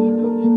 Hallelujah.